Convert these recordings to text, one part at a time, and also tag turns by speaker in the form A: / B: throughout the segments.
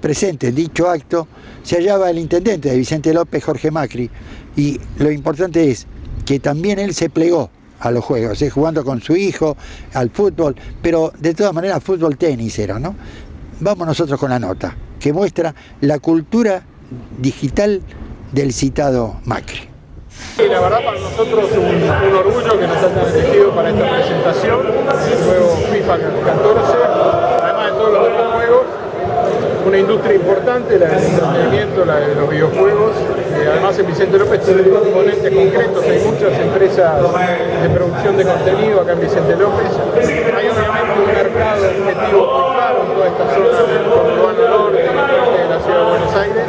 A: presente en dicho acto se hallaba el intendente de Vicente López, Jorge Macri, y lo importante es que también él se plegó a los juegos, ¿eh? jugando con su hijo, al fútbol, pero de todas maneras fútbol tenis era, ¿no? Vamos nosotros con la nota, que muestra la cultura digital del citado Macri.
B: Sí, la verdad para nosotros es un, orgullo que nos hayan elegido para esta presentación, el juego FIFA 14, además de todos los otros juegos, una industria importante, la del entretenimiento, la de los videojuegos. además en Vicente López tiene componentes concretos, hay muchas empresas de producción de contenido acá en Vicente López. Hay obviamente un mercado objetivo muy claro en toda esta zona del urbano norte, de la ciudad de Buenos Aires.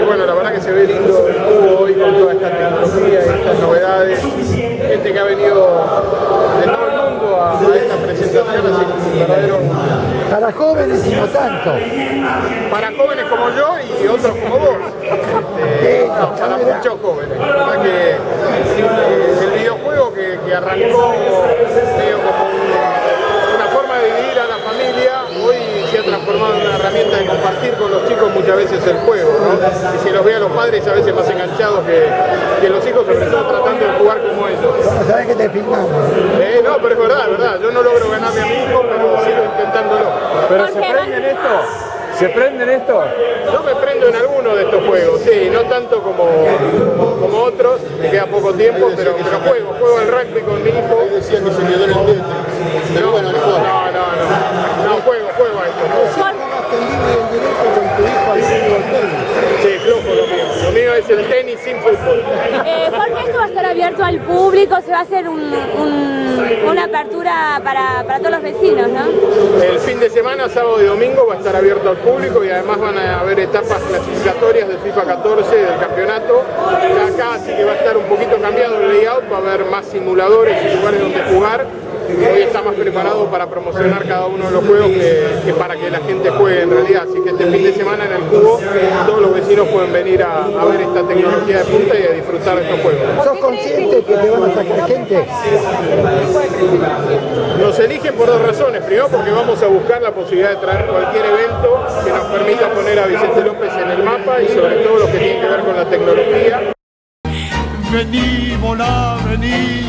B: Y bueno, la verdad que se ve lindo el cubo hoy con toda esta tecnología y estas novedades. Gente que ha venido de todo el mundo a, esta presentación, así que un verdadero
A: Para jóvenes y no tanto
B: para jóvenes como yo y otros como vos. Este, para muchos jóvenes. La que eh, el videojuego que, arrancó como una forma de vivir a la familia, hoy se ha transformado en una herramienta de compartir con los chicos muchas veces el juego. Y si los ve a los padres a veces más enganchados que, que los hijos, sobre todo tratando de jugar como ellos.
A: ¿Sabes que te filmamos?
B: Eh, no, pero es verdad, es verdad. Yo no logro ganarme a mi hijo, pero.
C: Pero se prenden esto. ¿Se prenden esto?
B: Yo me prendo en alguno de estos juegos, sí, no tanto como, como otros, me queda poco tiempo, pero, pero juego, juego el rugby con mi hijo.
D: decía que se quedó en el diente. Pero bueno, no
B: No, no, no, no, juego, juego a esto. Sí, flojo lo mío. Lo mío es el tenis sin fútbol.
E: Eh, Jorge, esto va a estar abierto al público, se va a hacer un, una apertura para, para, todos los vecinos, ¿no?
B: El fin de semana, sábado y domingo, va a estar abierto al público y además van a haber etapas clasificatorias del FIFA 14 del campeonato. Acá sí que va a estar un poquito cambiado el layout, va a haber más simuladores y lugares donde jugar hoy está más preparado para promocionar cada uno de los juegos que, para que la gente juegue en realidad. Así que este fin de semana en el Cubo todos los vecinos pueden venir a, ver esta tecnología de punta y a disfrutar de estos juegos.
A: ¿Sos consciente que te van a sacar gente?
B: Nos eligen por dos razones. Primero porque vamos a buscar la posibilidad de traer cualquier evento que nos permita poner a Vicente López en el mapa y sobre todo lo que tiene que ver con la tecnología.
F: Vení, volá, vení